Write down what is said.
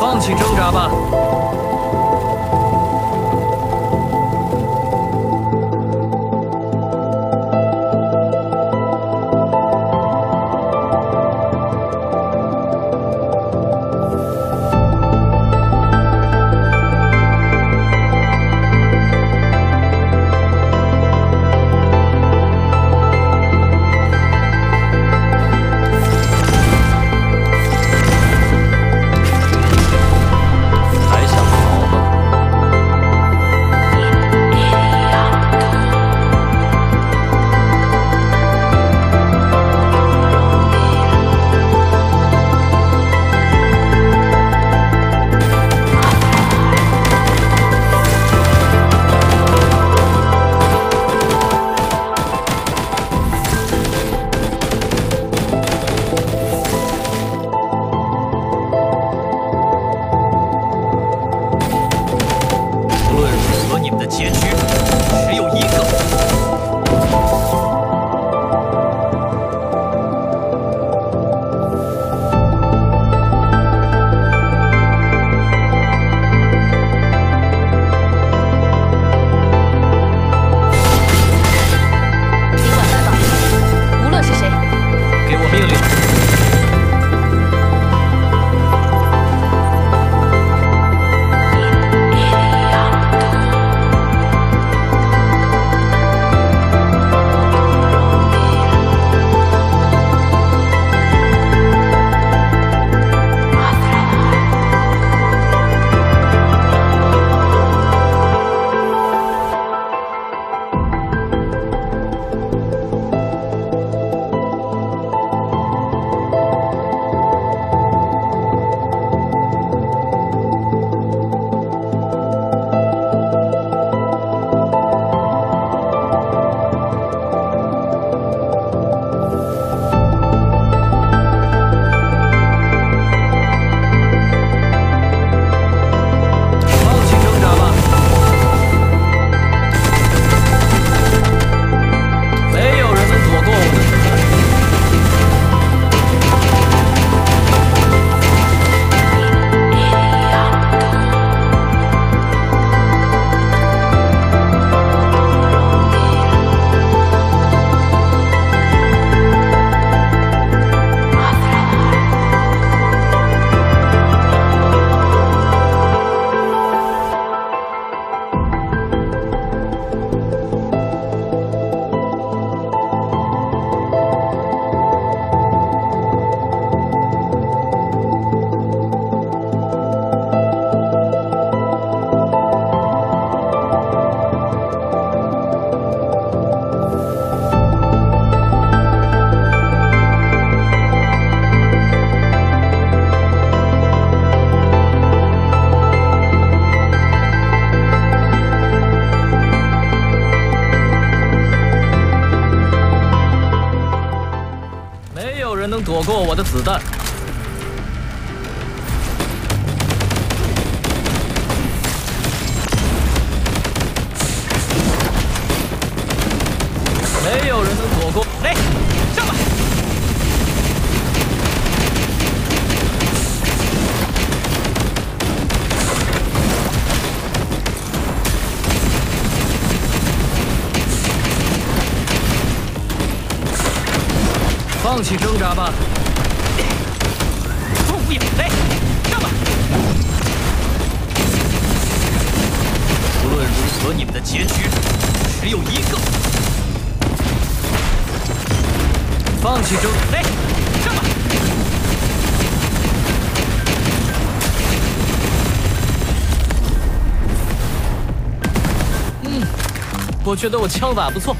放弃挣扎吧。结局。有人能躲过我的子弹。没有人能躲过。来，放弃挣扎吧。来，上吧！无论如何，你们的结局只有一个。放弃挣，来，上吧！嗯，我觉得我枪法不错。